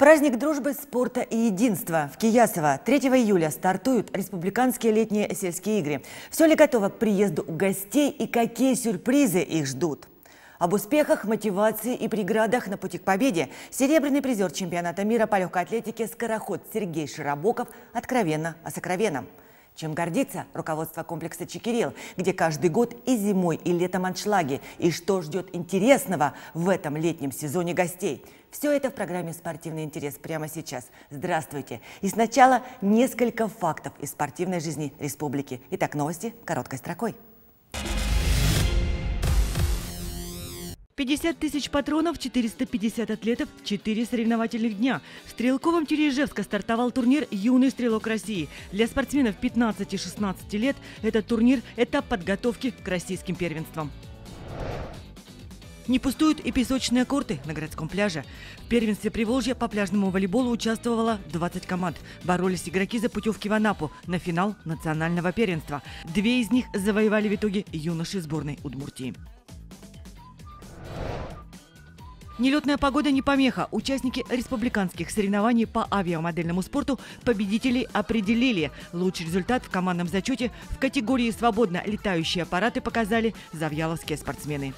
Праздник дружбы, спорта и единства. В Киясово 3 июля стартуют республиканские летние сельские игры. Все ли готово к приезду гостей и какие сюрпризы их ждут? Об успехах, мотивации и преградах на пути к победе серебряный призер чемпионата мира по легкой атлетике скороход Сергей Широбоков откровенно о сокровенном – чем гордится руководство комплекса «Чекирил», где каждый год и зимой, и летом аншлаги. И что ждет интересного в этом летнем сезоне гостей? Все это в программе «Спортивный интерес» прямо сейчас. Здравствуйте! И сначала несколько фактов из спортивной жизни республики. Итак, новости короткой строкой. 50 тысяч патронов, 450 атлетов, 4 соревновательных дня. В Стрелковом Тережевска стартовал турнир «Юный стрелок России». Для спортсменов 15 и 16 лет этот турнир – этап подготовки к российским первенствам. Не пустуют и песочные корты на городском пляже. В первенстве Приволжья по пляжному волейболу участвовало 20 команд. Боролись игроки за путевки в Анапу на финал национального первенства. Две из них завоевали в итоге юноши сборной Удмуртии. Нелетная погода не помеха. Участники республиканских соревнований по авиамодельному спорту победителей определили. Лучший результат в командном зачете в категории «Свободно летающие аппараты» показали завьяловские спортсмены.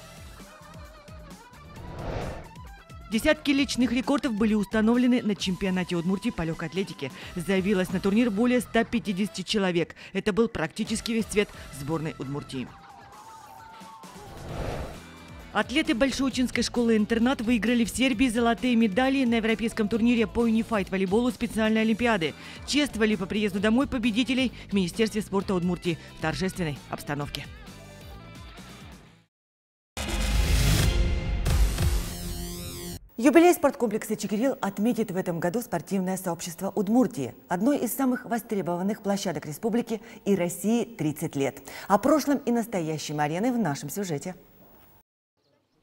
Десятки личных рекордов были установлены на чемпионате Удмуртии по легкой атлетике. Заявилось на турнир более 150 человек. Это был практически весь цвет сборной Удмуртии. Атлеты Большеучинской школы-интернат выиграли в Сербии золотые медали на европейском турнире по юнифайт волейболу специальной олимпиады. Чествовали по приезду домой победителей в Министерстве спорта Удмуртии в торжественной обстановке. Юбилей спорткомплекса «Чекирил» отметит в этом году спортивное сообщество Удмуртии, одной из самых востребованных площадок республики и России 30 лет. О прошлом и настоящем арены в нашем сюжете.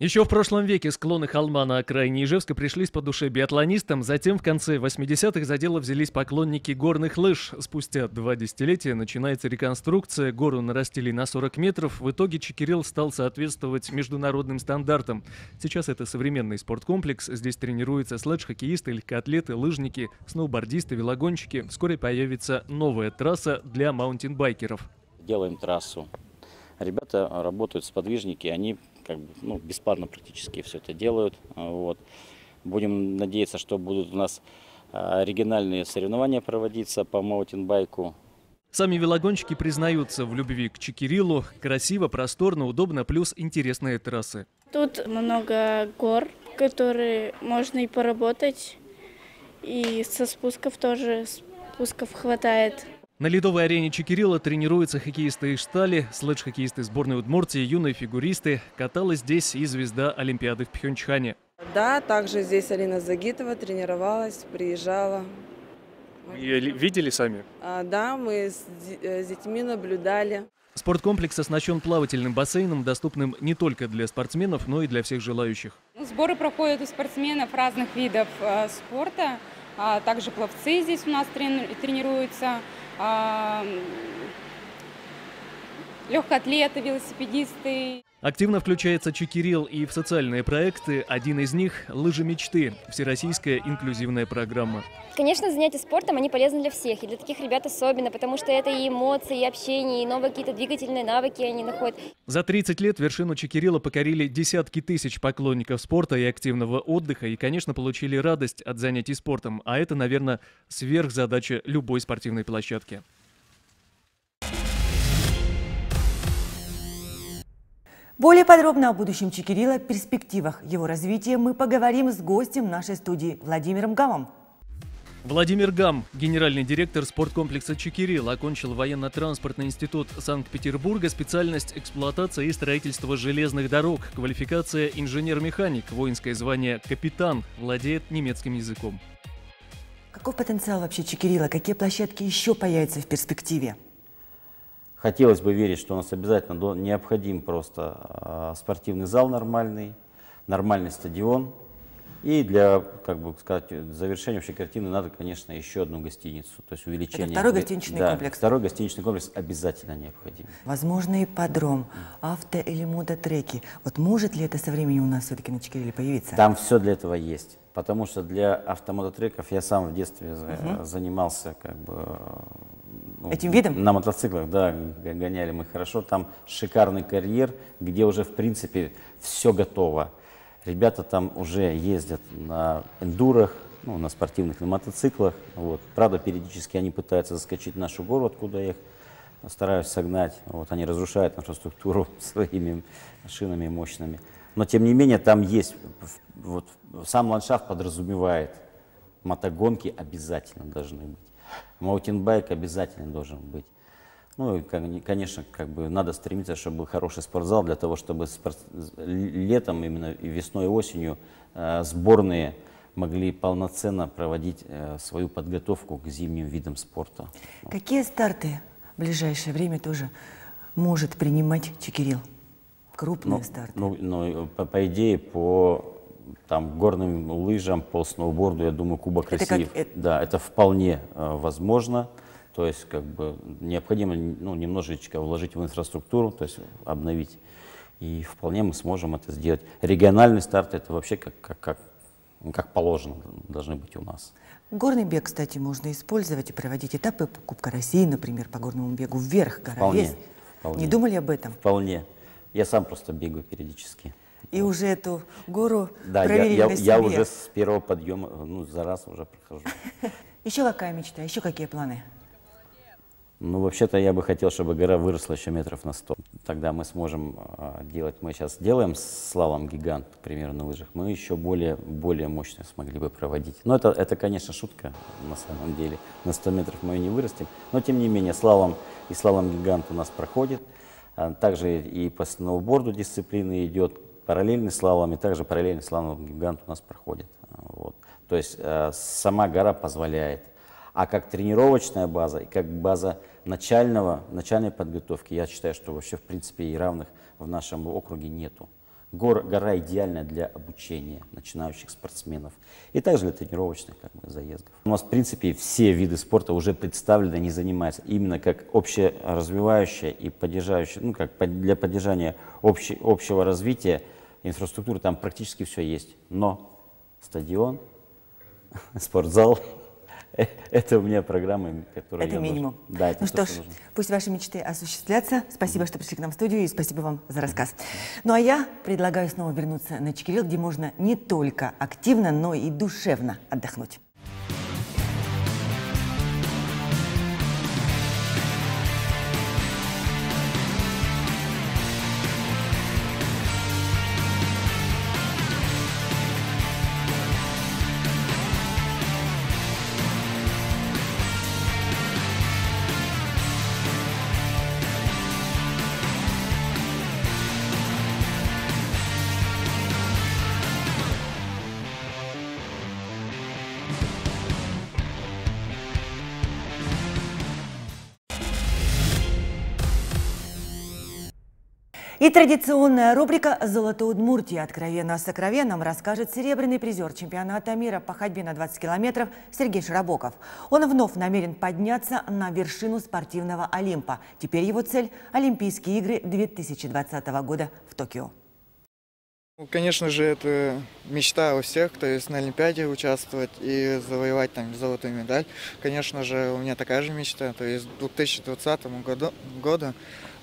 Еще в прошлом веке склоны холма на окраине Ижевска пришлись по душе биатлонистам, затем в конце 80-х за дело взялись поклонники горных лыж. Спустя два десятилетия начинается реконструкция, гору нарастили на 40 метров, в итоге Чекирил стал соответствовать международным стандартам. Сейчас это современный спорткомплекс, здесь тренируются следж-хоккеисты, легкоатлеты, лыжники, сноубордисты, велогонщики. Вскоре появится новая трасса для маунтинбайкеров. Делаем трассу. Ребята работают, сподвижники, они как бы, ну, бесплатно практически все это делают. А, вот. Будем надеяться, что будут у нас а, оригинальные соревнования проводиться по маутинбайку. Сами велогонщики признаются в любви к Чекирилу. Красиво, просторно, удобно, плюс интересные трассы. Тут много гор, которые можно и поработать. И со спусков тоже спусков хватает. На ледовой арене Чекирила тренируются хоккеисты из Штали, следж-хоккеисты сборной Удмуртии, юные фигуристы. Каталась здесь и звезда Олимпиады в Пхенчхане. Да, также здесь Алина Загитова тренировалась, приезжала. И видели сами? А, да, мы с, э, с детьми наблюдали. Спорткомплекс оснащен плавательным бассейном, доступным не только для спортсменов, но и для всех желающих. Сборы проходят у спортсменов разных видов э, спорта. А также пловцы здесь у нас тренируются легкоатлеты, велосипедисты. Активно включается Чекирил и в социальные проекты. Один из них – «Лыжи мечты» – всероссийская инклюзивная программа. Конечно, занятия спортом, они полезны для всех, и для таких ребят особенно, потому что это и эмоции, и общение, и новые какие-то двигательные навыки они находят. За 30 лет вершину Чекирила покорили десятки тысяч поклонников спорта и активного отдыха, и, конечно, получили радость от занятий спортом, а это, наверное, сверхзадача любой спортивной площадки. Более подробно о будущем Чекирила, перспективах его развития мы поговорим с гостем нашей студии Владимиром Гамом. Владимир Гам, генеральный директор спорткомплекса «Чекирил», окончил военно-транспортный институт Санкт-Петербурга, специальность эксплуатация и строительство железных дорог, квалификация инженер-механик, воинское звание капитан, владеет немецким языком. Каков потенциал вообще Чекирила? Какие площадки еще появятся в перспективе? Хотелось бы верить, что у нас обязательно необходим просто а, спортивный зал нормальный, нормальный стадион. И для, как бы сказать, завершения общей картины надо, конечно, еще одну гостиницу. То есть увеличение... второй гостиничный да, комплекс. второй гостиничный комплекс обязательно необходим. Возможно, ипподром, авто или мототреки. Вот может ли это со временем у нас все-таки на Чикириле появиться? Там все для этого есть. Потому что для автомототреков я сам в детстве за- занимался как бы... ну, Этим видом? На мотоциклах, да, гоняли мы хорошо. Там шикарный карьер, где уже, в принципе, все готово. Ребята там уже ездят на эндурах, ну, на спортивных, на мотоциклах. Вот. Правда, периодически они пытаются заскочить в нашу гору, откуда я их стараюсь согнать. Вот. Они разрушают инфраструктуру своими шинами мощными. Но, тем не менее, там есть, вот, сам ландшафт подразумевает, мотогонки обязательно должны быть. Маутинбайк обязательно должен быть. Ну, и, кон- конечно, как бы надо стремиться, чтобы был хороший спортзал для того, чтобы спорт- летом, именно и весной, и осенью э, сборные могли полноценно проводить э, свою подготовку к зимним видам спорта. Какие старты в ближайшее время тоже может принимать Чикирил? Крупные Ну, старты. ну, ну, по, по идее, по там, горным лыжам, по сноуборду, я думаю, Кубок Это России, как, да, это вполне э, возможно. То есть, как бы, необходимо ну, немножечко вложить в инфраструктуру, то есть обновить. И вполне мы сможем это сделать. Региональный старт это вообще как, как, как, как положено должны быть у нас. Горный бег, кстати, можно использовать и проводить этапы Кубка России, например, по горному бегу вверх, гора Вполне, весь. вполне. Не думали об этом? Вполне. Я сам просто бегаю периодически. И уже эту гору Да, я, проверили я, на я себе. уже с первого подъема, ну, за раз уже прохожу. Еще какая мечта? Еще какие планы? Ну, вообще-то я бы хотел, чтобы гора выросла еще метров на 100. Тогда мы сможем а, делать, мы сейчас делаем слалом гигант, к примеру, на лыжах, мы еще более, более мощно смогли бы проводить. Но это, это, конечно, шутка на самом деле. На 100 метров мы ее не вырастим. Но, тем не менее, слалом и слалом гигант у нас проходит. А, Также и по сноуборду дисциплины идет параллельный слалом, и также параллельный слалом гигант у нас проходит. Вот. То есть э, сама гора позволяет. А как тренировочная база и как база начального, начальной подготовки, я считаю, что вообще в принципе и равных в нашем округе нету. Гор, гора идеальная для обучения начинающих спортсменов и также для тренировочных как бы, заездов. У нас в принципе все виды спорта уже представлены, они занимаются именно как общеразвивающая и поддерживающая, ну как для поддержания общего развития инфраструктуры там практически все есть. Но стадион, спортзал. Это у меня программы, которые Это я должен- минимум. Да, это ну то, что ж, нужно. пусть ваши мечты осуществлятся. Спасибо, что пришли к нам в студию, и спасибо вам за рассказ. Ну а я предлагаю снова вернуться на Чикирил, где можно не только активно, но и душевно отдохнуть. И традиционная рубрика «Золото Удмуртии» откровенно о сокровенном расскажет серебряный призер чемпионата мира по ходьбе на 20 километров Сергей Широбоков. Он вновь намерен подняться на вершину спортивного Олимпа. Теперь его цель – Олимпийские игры 2020 года в Токио. Ну, Конечно же, это мечта у всех, то есть на Олимпиаде участвовать и завоевать там золотую медаль. Конечно же, у меня такая же мечта, то есть к 2020 году, году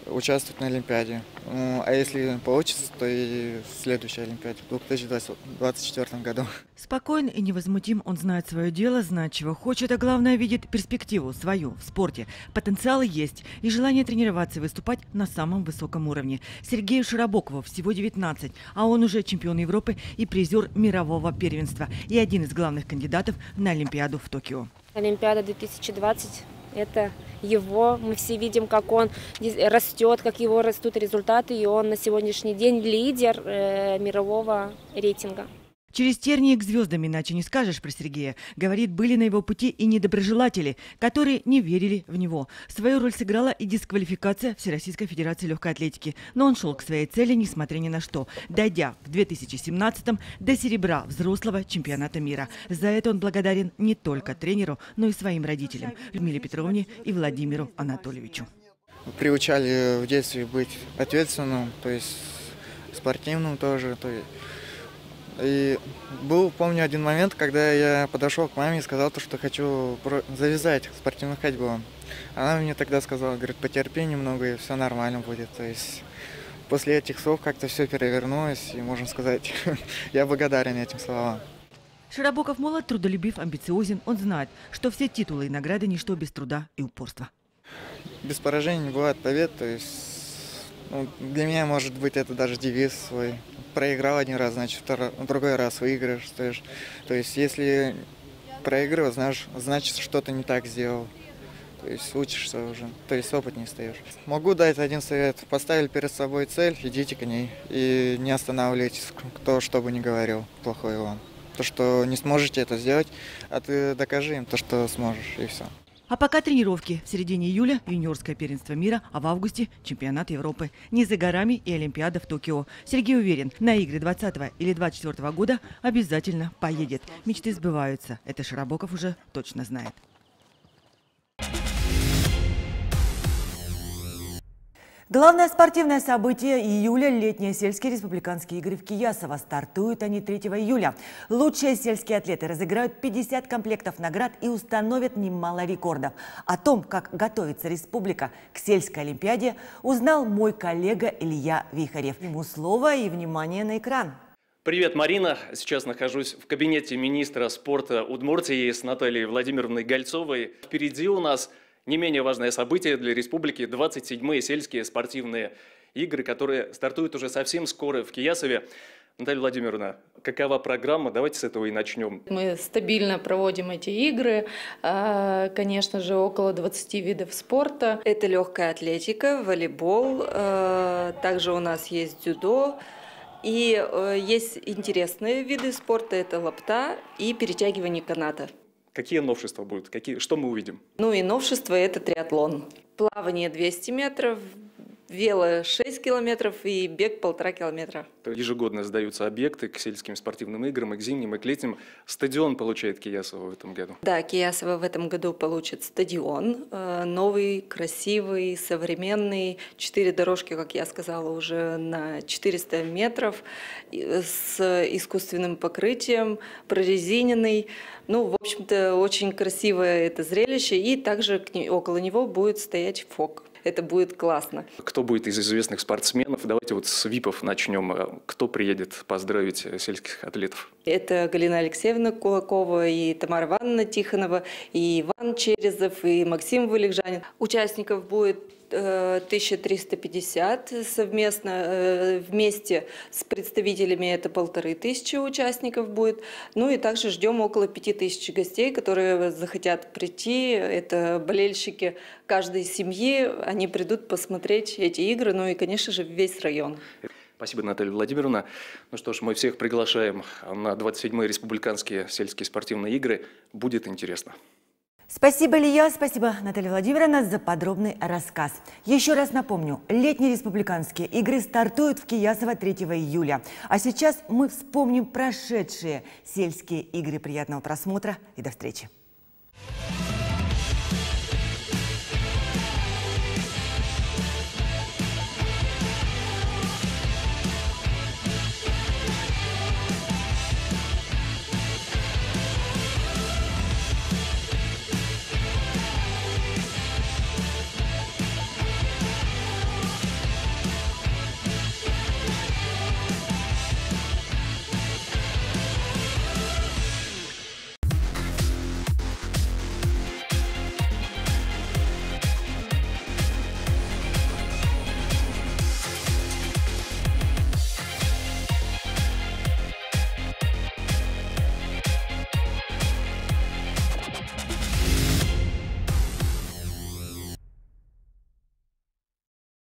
участвовать на Олимпиаде. Ну, а если получится, то и в следующей Олимпиаде, в 2024 году. Спокоен и невозмутим, он знает свое дело, знает, чего хочет, а главное, видит перспективу свою в спорте. Потенциал есть и желание тренироваться и выступать на самом высоком уровне. Сергею Широбокову всего 19, а он уже чемпион Европы и призер мирового первенства и один из главных кандидатов на Олимпиаду в Токио. Олимпиада 2020 – это его. Мы все видим, как он растет, как его растут результаты, и он на сегодняшний день лидер э, мирового рейтинга. Через тернии к звездам иначе не скажешь про Сергея. Говорит, были на его пути и недоброжелатели, которые не верили в него. Свою роль сыграла и дисквалификация Всероссийской Федерации легкой атлетики. Но он шел к своей цели, несмотря ни на что, дойдя в 2017-м до серебра взрослого чемпионата мира. За это он благодарен не только тренеру, но и своим родителям Людмиле Петровне и Владимиру Анатольевичу. Приучали в детстве быть ответственным, то есть спортивным тоже. То есть и был, помню, один момент, когда я подошел к маме и сказал, то, что хочу завязать спортивную ходьбу. Она мне тогда сказала, говорит, потерпи немного, и все нормально будет. То есть после этих слов как-то все перевернулось, и можно сказать, я благодарен этим словам. Широбоков молод, трудолюбив, амбициозен. Он знает, что все титулы и награды – ничто без труда и упорства. Без поражений не бывает побед, то есть ну, для меня, может быть, это даже девиз свой. Проиграл один раз, значит, второй, другой раз выиграешь. То есть, то есть если проигрывал, знаешь, значит, что-то не так сделал. То есть учишься уже, то есть опыт не стаешь. Могу дать один совет. Поставили перед собой цель, идите к ней. И не останавливайтесь, кто что бы ни говорил плохое вам. То, что не сможете это сделать, а ты докажи им то, что сможешь, и все. А пока тренировки. В середине июля юниорское первенство мира, а в августе чемпионат Европы. Не за горами и Олимпиада в Токио. Сергей уверен, на игры 20 или 24 года обязательно поедет. Мечты сбываются. Это Широбоков уже точно знает. Главное спортивное событие июля – летние сельские республиканские игры в Киясово. Стартуют они 3 июля. Лучшие сельские атлеты разыграют 50 комплектов наград и установят немало рекордов. О том, как готовится республика к сельской олимпиаде, узнал мой коллега Илья Вихарев. Ему слово и внимание на экран. Привет, Марина. Сейчас нахожусь в кабинете министра спорта Удмуртии с Натальей Владимировной Гольцовой. Впереди у нас – не менее важное событие для республики – 27-е сельские спортивные игры, которые стартуют уже совсем скоро в Киясове. Наталья Владимировна, какова программа? Давайте с этого и начнем. Мы стабильно проводим эти игры. А, конечно же, около 20 видов спорта. Это легкая атлетика, волейбол. А, также у нас есть дзюдо. И э, есть интересные виды спорта. Это лапта и перетягивание каната. Какие новшества будут? Какие, что мы увидим? Ну и новшество – это триатлон. Плавание 200 метров, вело 6 километров и бег полтора километра. Ежегодно сдаются объекты к сельским спортивным играм, и к зимним, и к летним. Стадион получает Киясово в этом году. Да, Киясово в этом году получит стадион. Э, новый, красивый, современный. Четыре дорожки, как я сказала, уже на 400 метров с искусственным покрытием, прорезиненный. Ну, в общем-то, очень красивое это зрелище. И также около него будет стоять фок это будет классно. Кто будет из известных спортсменов? Давайте вот с ВИПов начнем. Кто приедет поздравить сельских атлетов? Это Галина Алексеевна Кулакова и Тамара Ивановна Тихонова, и Иван Черезов, и Максим Валикжанин. Участников будет 1350 совместно, э, вместе с представителями это полторы тысячи участников будет. Ну и также ждем около пяти тысяч гостей, которые захотят прийти. Это болельщики каждой семьи. Они придут посмотреть эти игры, ну и, конечно же, весь район. Спасибо, Наталья Владимировна. Ну что ж, мы всех приглашаем на 27-е республиканские сельские спортивные игры. Будет интересно. Спасибо, Илья, спасибо, Наталья Владимировна, за подробный рассказ. Еще раз напомню, летние республиканские игры стартуют в Киясово 3 июля. А сейчас мы вспомним прошедшие сельские игры. Приятного просмотра и до встречи.